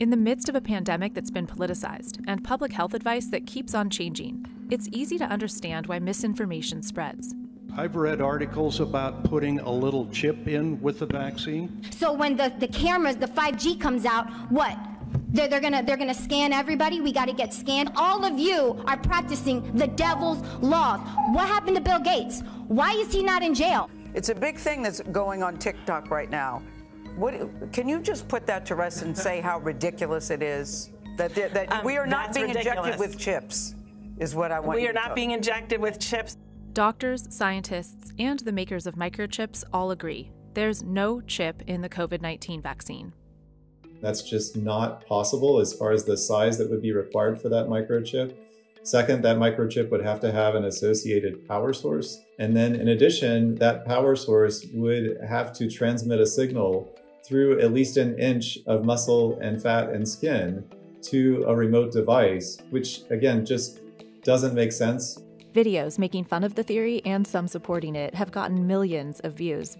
In the midst of a pandemic that's been politicized and public health advice that keeps on changing, it's easy to understand why misinformation spreads. I've read articles about putting a little chip in with the vaccine. So when the, the cameras, the 5G comes out, what? They're, they're gonna they're gonna scan everybody. We got to get scanned. All of you are practicing the devil's laws. What happened to Bill Gates? Why is he not in jail? It's a big thing that's going on TikTok right now. What, can you just put that to rest and say how ridiculous it is that, that Um, we are not that's being injected with chips? Is what I want. We you are to not tell- being injected with chips. Doctors, scientists, and the makers of microchips all agree there's no chip in the COVID 19 vaccine. That's just not possible as far as the size that would be required for that microchip. Second, that microchip would have to have an associated power source. And then, in addition, that power source would have to transmit a signal through at least an inch of muscle and fat and skin to a remote device, which again just doesn't make sense. Videos making fun of the theory and some supporting it have gotten millions of views.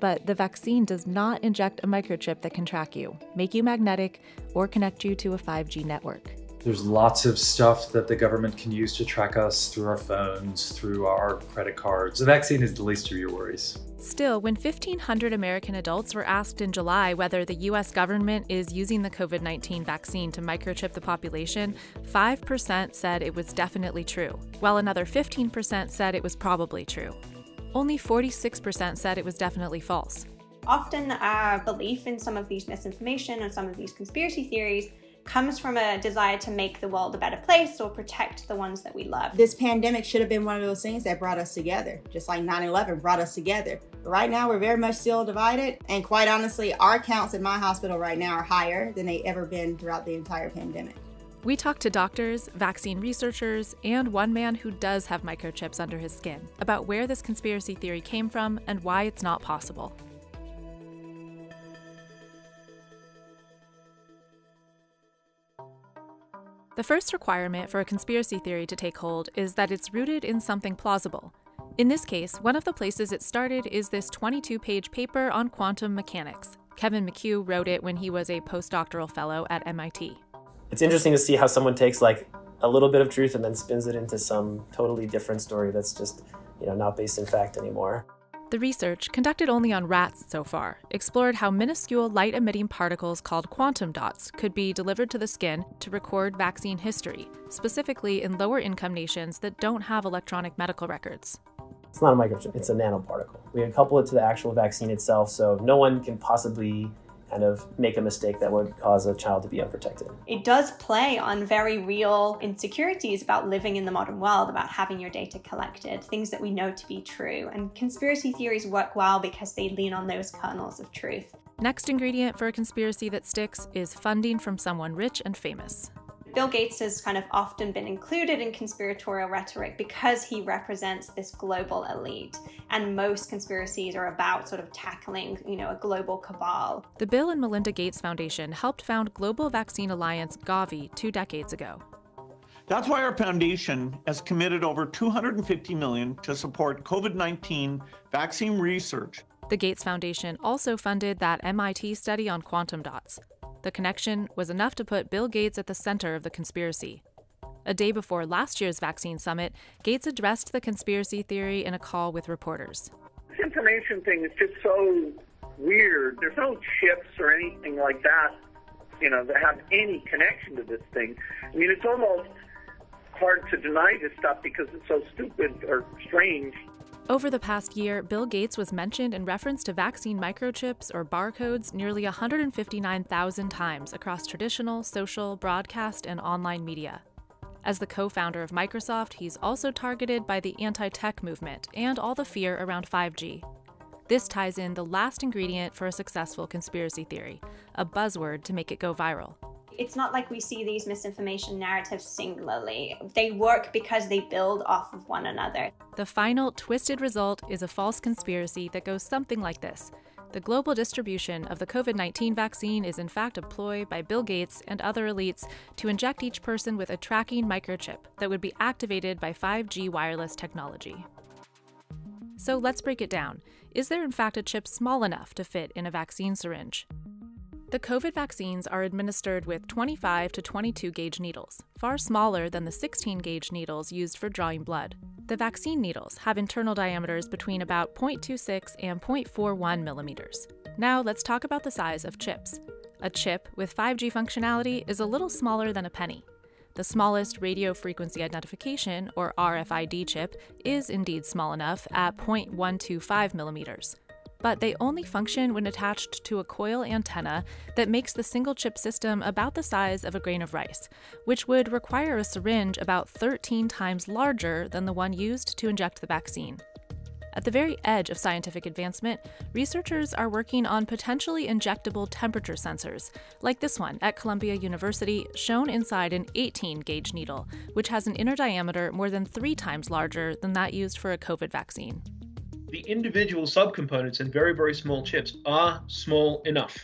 But the vaccine does not inject a microchip that can track you, make you magnetic, or connect you to a 5G network. There's lots of stuff that the government can use to track us through our phones, through our credit cards. The vaccine is the least of your worries. Still, when 1,500 American adults were asked in July whether the U.S. government is using the COVID 19 vaccine to microchip the population, 5% said it was definitely true, while another 15% said it was probably true. Only 46% said it was definitely false. Often, our belief in some of these misinformation and some of these conspiracy theories comes from a desire to make the world a better place or protect the ones that we love. This pandemic should have been one of those things that brought us together, just like 9 11 brought us together. But right now, we're very much still divided. And quite honestly, our counts in my hospital right now are higher than they ever been throughout the entire pandemic. We talked to doctors, vaccine researchers, and one man who does have microchips under his skin about where this conspiracy theory came from and why it's not possible. The first requirement for a conspiracy theory to take hold is that it's rooted in something plausible. In this case, one of the places it started is this 22 page paper on quantum mechanics. Kevin McHugh wrote it when he was a postdoctoral fellow at MIT. It's interesting to see how someone takes like a little bit of truth and then spins it into some totally different story that's just, you know, not based in fact anymore. The research, conducted only on rats so far, explored how minuscule light emitting particles called quantum dots could be delivered to the skin to record vaccine history, specifically in lower income nations that don't have electronic medical records. It's not a microchip, it's a nanoparticle. We couple it to the actual vaccine itself so no one can possibly kind of make a mistake that would cause a child to be unprotected. It does play on very real insecurities about living in the modern world, about having your data collected, things that we know to be true. And conspiracy theories work well because they lean on those kernels of truth. Next ingredient for a conspiracy that sticks is funding from someone rich and famous. Bill Gates has kind of often been included in conspiratorial rhetoric because he represents this global elite. And most conspiracies are about sort of tackling, you know, a global cabal. The Bill and Melinda Gates Foundation helped found Global Vaccine Alliance Gavi two decades ago. That's why our foundation has committed over 250 million to support COVID-19 vaccine research. The Gates Foundation also funded that MIT study on quantum dots. The connection was enough to put Bill Gates at the center of the conspiracy. A day before last year's vaccine summit, Gates addressed the conspiracy theory in a call with reporters. This information thing is just so weird. There's no chips or anything like that, you know, that have any connection to this thing. I mean, it's almost hard to deny this stuff because it's so stupid or strange. Over the past year, Bill Gates was mentioned in reference to vaccine microchips or barcodes nearly 159,000 times across traditional, social, broadcast, and online media. As the co founder of Microsoft, he's also targeted by the anti tech movement and all the fear around 5G. This ties in the last ingredient for a successful conspiracy theory a buzzword to make it go viral. It's not like we see these misinformation narratives singularly. They work because they build off of one another. The final twisted result is a false conspiracy that goes something like this The global distribution of the COVID 19 vaccine is in fact a ploy by Bill Gates and other elites to inject each person with a tracking microchip that would be activated by 5G wireless technology. So let's break it down. Is there in fact a chip small enough to fit in a vaccine syringe? The COVID vaccines are administered with 25 to 22 gauge needles, far smaller than the 16 gauge needles used for drawing blood. The vaccine needles have internal diameters between about 0.26 and 0.41 millimeters. Now let's talk about the size of chips. A chip with 5G functionality is a little smaller than a penny. The smallest radio frequency identification, or RFID chip, is indeed small enough at 0.125 millimeters. But they only function when attached to a coil antenna that makes the single chip system about the size of a grain of rice, which would require a syringe about 13 times larger than the one used to inject the vaccine. At the very edge of scientific advancement, researchers are working on potentially injectable temperature sensors, like this one at Columbia University, shown inside an 18 gauge needle, which has an inner diameter more than three times larger than that used for a COVID vaccine. The individual subcomponents and very, very small chips are small enough,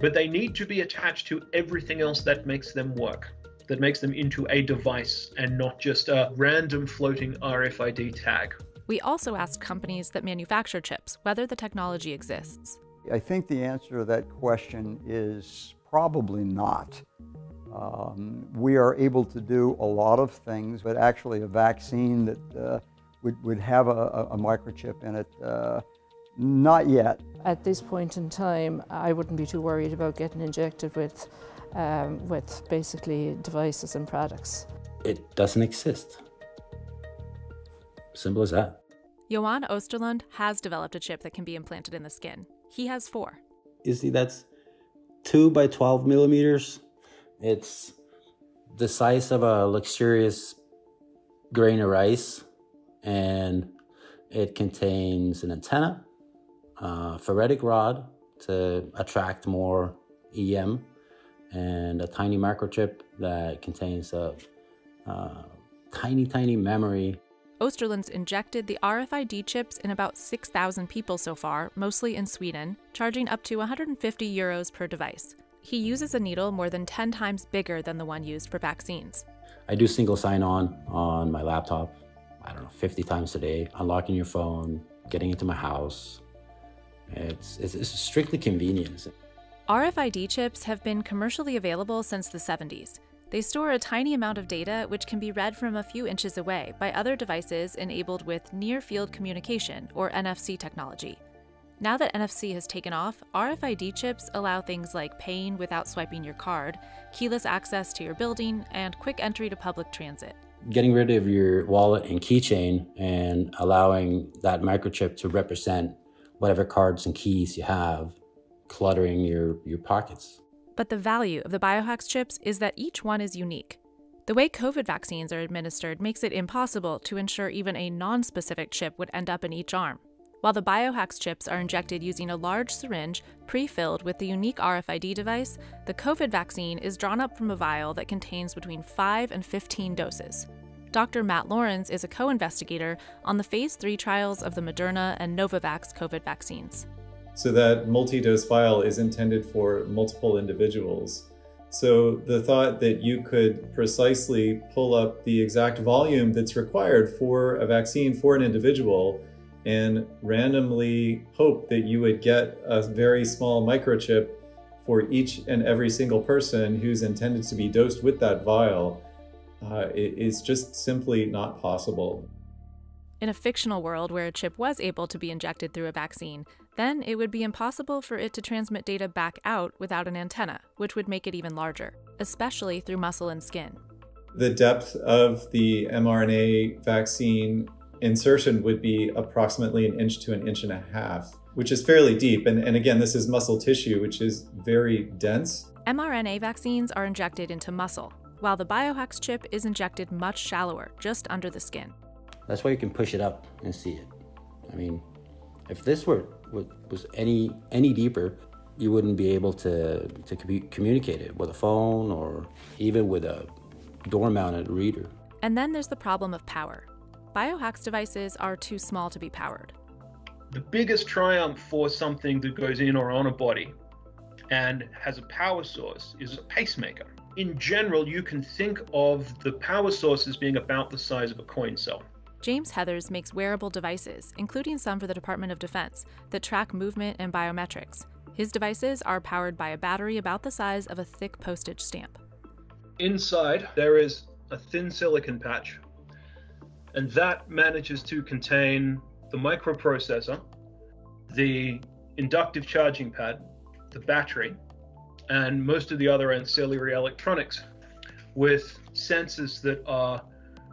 but they need to be attached to everything else that makes them work that makes them into a device and not just a random floating RFID tag. We also asked companies that manufacture chips whether the technology exists. I think the answer to that question is probably not. Um, we are able to do a lot of things, but actually a vaccine that uh, would, would have a, a, microchip in it, uh, not yet. At this point in time, I wouldn't be too worried about getting injected with, um, with basically devices and products. It doesn't exist. Simple as that. Jowan Osterlund has developed a chip that can be implanted in the skin. He has four. You see, that's two by 12 millimeters. It's the size of a luxurious grain of rice, and it contains an antenna, a ferritic rod to attract more EM, and a tiny microchip that contains a, a tiny, tiny memory Osterlund's injected the RFID chips in about 6,000 people so far, mostly in Sweden, charging up to 150 euros per device. He uses a needle more than 10 times bigger than the one used for vaccines. I do single sign on on my laptop, I don't know, 50 times a day, unlocking your phone, getting into my house. It's, it's, it's strictly convenience. RFID chips have been commercially available since the 70s. They store a tiny amount of data which can be read from a few inches away by other devices enabled with near field communication, or NFC technology. Now that NFC has taken off, RFID chips allow things like paying without swiping your card, keyless access to your building, and quick entry to public transit. Getting rid of your wallet and keychain and allowing that microchip to represent whatever cards and keys you have, cluttering your, your pockets. But the value of the Biohax chips is that each one is unique. The way COVID vaccines are administered makes it impossible to ensure even a non specific chip would end up in each arm. While the Biohax chips are injected using a large syringe pre filled with the unique RFID device, the COVID vaccine is drawn up from a vial that contains between 5 and 15 doses. Dr. Matt Lawrence is a co investigator on the phase 3 trials of the Moderna and Novavax COVID vaccines. So that multi-dose vial is intended for multiple individuals. So the thought that you could precisely pull up the exact volume that's required for a vaccine for an individual and randomly hope that you would get a very small microchip for each and every single person who's intended to be dosed with that vial uh, is just simply not possible. In a fictional world where a chip was able to be injected through a vaccine, then it would be impossible for it to transmit data back out without an antenna, which would make it even larger, especially through muscle and skin. The depth of the mRNA vaccine insertion would be approximately an inch to an inch and a half, which is fairly deep. And, and again, this is muscle tissue, which is very dense. mRNA vaccines are injected into muscle, while the Biohax chip is injected much shallower, just under the skin. That's why you can push it up and see it. I mean, if this were was any any deeper, you wouldn't be able to to communicate it with a phone or even with a door-mounted reader. And then there's the problem of power. Biohax devices are too small to be powered. The biggest triumph for something that goes in or on a body and has a power source is a pacemaker. In general, you can think of the power source as being about the size of a coin cell. James Heathers makes wearable devices, including some for the Department of Defense, that track movement and biometrics. His devices are powered by a battery about the size of a thick postage stamp. Inside, there is a thin silicon patch, and that manages to contain the microprocessor, the inductive charging pad, the battery, and most of the other ancillary electronics with sensors that are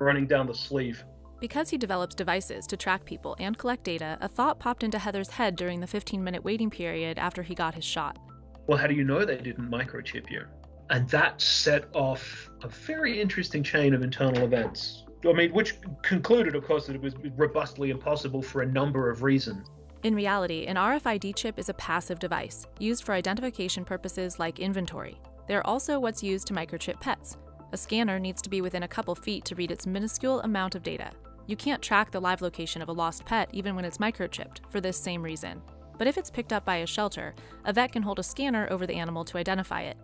running down the sleeve. Because he develops devices to track people and collect data, a thought popped into Heathers' head during the 15 minute waiting period after he got his shot. Well, how do you know they didn't microchip you? And that set off a very interesting chain of internal events. I mean, which concluded, of course, that it was robustly impossible for a number of reasons. In reality, an RFID chip is a passive device, used for identification purposes like inventory. They're also what's used to microchip pets. A scanner needs to be within a couple feet to read its minuscule amount of data. You can't track the live location of a lost pet even when it's microchipped, for this same reason. But if it's picked up by a shelter, a vet can hold a scanner over the animal to identify it.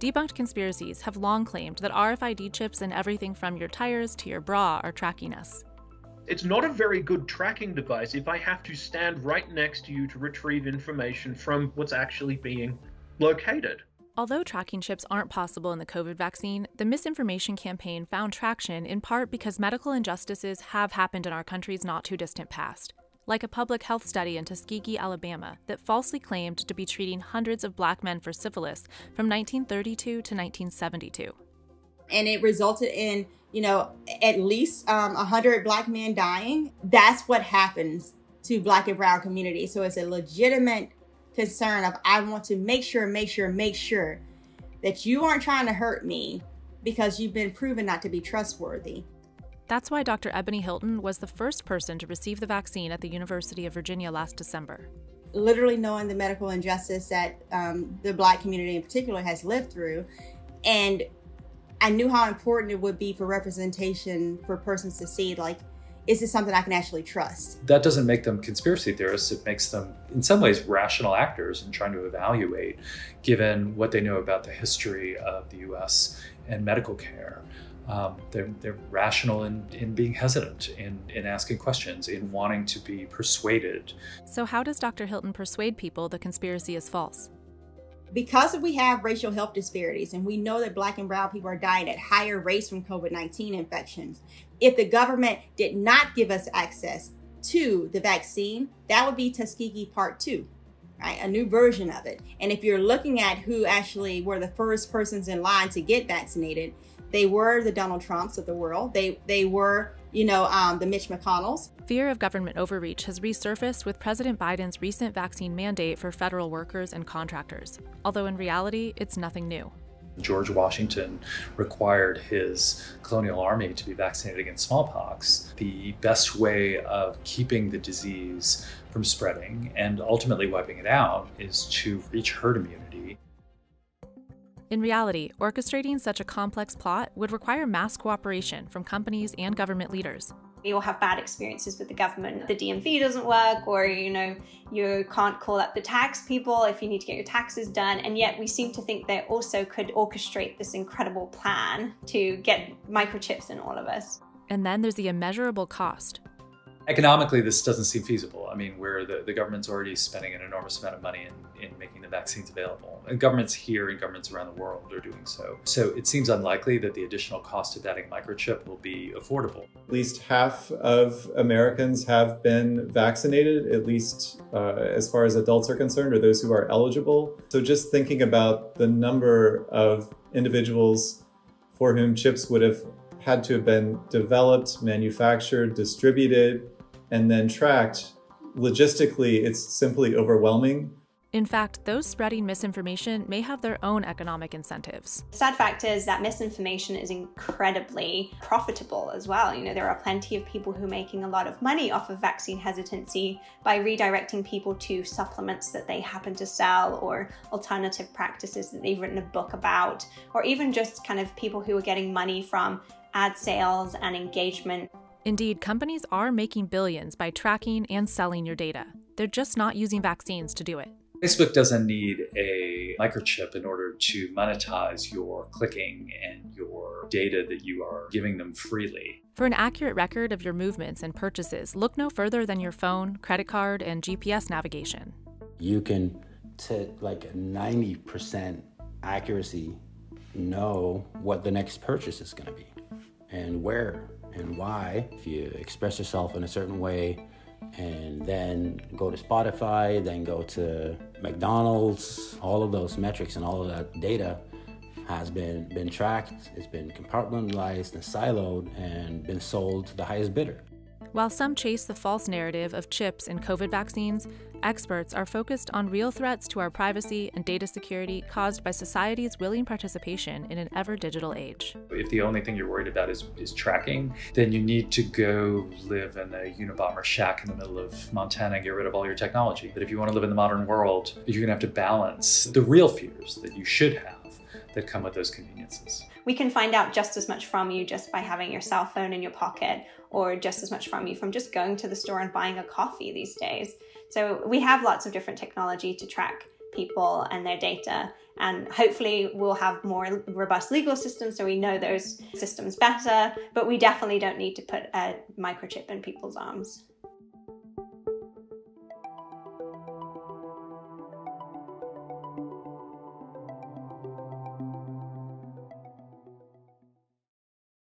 Debunked conspiracies have long claimed that RFID chips in everything from your tires to your bra are tracking us. It's not a very good tracking device if I have to stand right next to you to retrieve information from what's actually being located. Although tracking chips aren't possible in the COVID vaccine, the misinformation campaign found traction in part because medical injustices have happened in our country's not too distant past, like a public health study in Tuskegee, Alabama, that falsely claimed to be treating hundreds of black men for syphilis from 1932 to 1972. And it resulted in, you know, at least um, 100 black men dying. That's what happens to black and brown communities. So it's a legitimate concern of I want to make sure, make sure, make sure that you aren't trying to hurt me because you've been proven not to be trustworthy. That's why Dr. Ebony Hilton was the first person to receive the vaccine at the University of Virginia last December. Literally knowing the medical injustice that um, the Black community in particular has lived through, and I knew how important it would be for representation for persons to see, like, is this something I can actually trust? That doesn't make them conspiracy theorists. It makes them, in some ways, rational actors in trying to evaluate, given what they know about the history of the US and medical care. Um, they're, they're rational in, in being hesitant, in, in asking questions, in wanting to be persuaded. So, how does Dr. Hilton persuade people the conspiracy is false? Because we have racial health disparities and we know that black and brown people are dying at higher rates from COVID-19 infections, if the government did not give us access to the vaccine, that would be Tuskegee Part 2, right? A new version of it. And if you're looking at who actually were the first persons in line to get vaccinated, they were the Donald Trumps of the world. They they were, you know, um, the Mitch McConnells. Fear of government overreach has resurfaced with President Biden's recent vaccine mandate for federal workers and contractors. Although in reality, it's nothing new. George Washington required his colonial army to be vaccinated against smallpox. The best way of keeping the disease from spreading and ultimately wiping it out is to reach herd immunity. In reality, orchestrating such a complex plot would require mass cooperation from companies and government leaders. We all have bad experiences with the government. The DMV doesn't work, or you know, you can't call up the tax people if you need to get your taxes done. And yet, we seem to think they also could orchestrate this incredible plan to get microchips in all of us. And then there's the immeasurable cost economically this doesn't seem feasible. I mean where the, the government's already spending an enormous amount of money in, in making the vaccines available. And governments here and governments around the world are doing so. So it seems unlikely that the additional cost of adding microchip will be affordable. At least half of americans have been vaccinated at least uh, as far as adults are concerned or those who are eligible. So just thinking about the number of individuals for whom chips would have had to have been developed, manufactured, distributed, and then tracked, logistically, it's simply overwhelming. In fact, those spreading misinformation may have their own economic incentives. Sad fact is that misinformation is incredibly profitable as well. You know, there are plenty of people who are making a lot of money off of vaccine hesitancy by redirecting people to supplements that they happen to sell or alternative practices that they've written a book about, or even just kind of people who are getting money from ad sales and engagement. Indeed, companies are making billions by tracking and selling your data. They're just not using vaccines to do it. Facebook doesn't need a microchip in order to monetize your clicking and your your data that you are giving them freely. For an accurate record of your movements and purchases, look no further than your phone, credit card, and GPS navigation. You can, to like 90% accuracy, know what the next purchase is going to be and where and why. If you express yourself in a certain way, and then go to Spotify, then go to McDonald's, all of those metrics and all of that data has been, been tracked, it's been compartmentalized and siloed and been sold to the highest bidder. While some chase the false narrative of chips in COVID vaccines, experts are focused on real threats to our privacy and data security caused by society's willing participation in an ever digital age. If the only thing you're worried about is, is tracking, then you need to go live in a Unabomber shack in the middle of Montana and get rid of all your technology. But if you want to live in the modern world, you're going to have to balance the real fears that you should have that come with those conveniences. We can find out just as much from you just by having your cell phone in your pocket, or just as much from you from just going to the store and buying a coffee these days. So we have lots of different technology to track people and their data. And hopefully, we'll have more robust legal systems so we know those systems better. But we definitely don't need to put a microchip in people's arms.